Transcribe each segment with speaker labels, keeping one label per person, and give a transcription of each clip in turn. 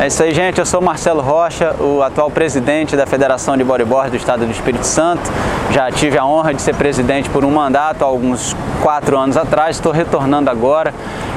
Speaker 1: É isso aí, gente. Eu sou Marcelo Rocha, o atual presidente da Federação de Bodyboard do Estado do Espírito Santo. Já tive a honra de ser presidente por um mandato há alguns quatro anos atrás. Estou retornando agora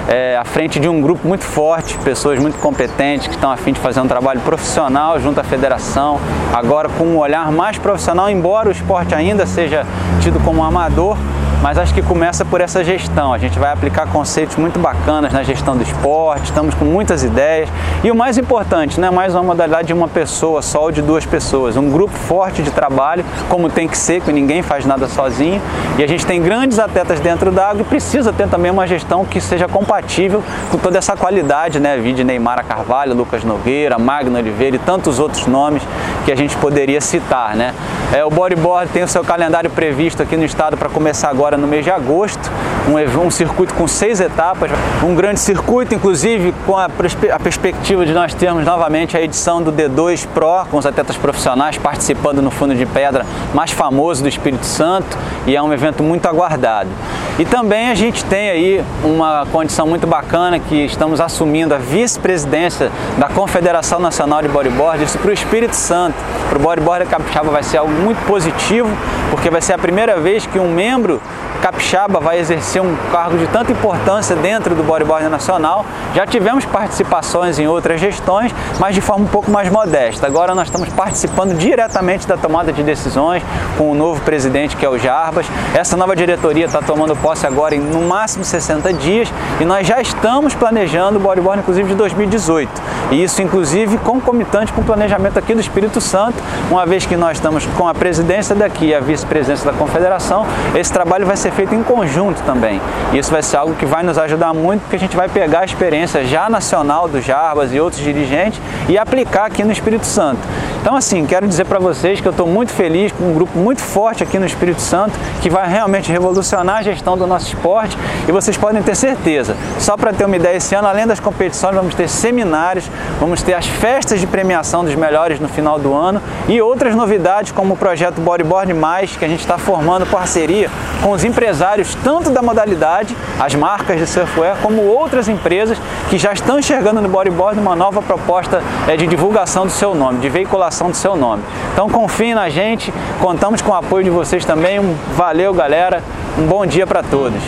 Speaker 1: é, à frente de um grupo muito forte, pessoas muito competentes que estão a fim de fazer um trabalho profissional junto à federação, agora com um olhar mais profissional, embora o esporte ainda seja tido como amador mas acho que começa por essa gestão. A gente vai aplicar conceitos muito bacanas na gestão do esporte, estamos com muitas ideias. E o mais importante, não é mais uma modalidade de uma pessoa só ou de duas pessoas, um grupo forte de trabalho, como tem que ser, que ninguém faz nada sozinho. E a gente tem grandes atletas dentro da água e precisa ter também uma gestão que seja compatível com toda essa qualidade, né? Vide Neymar Carvalho, Lucas Nogueira, Magno Oliveira e tantos outros nomes que a gente poderia citar, né? É, o bodyboard tem o seu calendário previsto aqui no estado para começar agora no mês de agosto, um, um circuito com seis etapas, um grande circuito, inclusive com a, a perspectiva de nós termos novamente a edição do D2 Pro, com os atletas profissionais participando no fundo de pedra mais famoso do Espírito Santo, e é um evento muito aguardado. E também a gente tem aí uma condição muito bacana que estamos assumindo a vice-presidência da Confederação Nacional de Bodyboard, isso para o Espírito Santo. Para o bodyboard capixaba vai ser algo muito positivo, porque vai ser a primeira vez que um membro capixaba vai exercer um cargo de tanta importância dentro do bodyboard nacional. Já tivemos participações em outras gestões, mas de forma um pouco mais modesta. Agora nós estamos participando diretamente da tomada de decisões com o novo presidente que é o Jarbas. Essa nova diretoria está tomando posse agora em no máximo 60 dias e nós já estamos planejando o bodyboard inclusive de 2018. E isso inclusive concomitante com o planejamento aqui do Espírito Santo, uma vez que nós estamos com a presidência daqui e a vice-presidência da confederação, esse trabalho vai ser feito em conjunto também. Isso vai ser algo que vai nos ajudar muito, porque a gente vai pegar a experiência já nacional do Jarbas e outros dirigentes e aplicar aqui no Espírito Santo. Então, assim, quero dizer para vocês que eu estou muito feliz com um grupo muito forte aqui no Espírito Santo que vai realmente revolucionar a gestão do nosso esporte e vocês podem ter certeza. Só para ter uma ideia, esse ano, além das competições, vamos ter seminários, vamos ter as festas de premiação dos melhores no final do ano e outras novidades como o projeto Bodyboard Mais, que a gente está formando parceria com os empresários tanto da modalidade, as marcas de surfwear, como outras empresas que já estão enxergando no bodyboard uma nova proposta é, de divulgação do seu nome, de veiculação do seu nome. Então confiem na gente, contamos com o apoio de vocês também. Valeu, galera. Um bom dia para todos.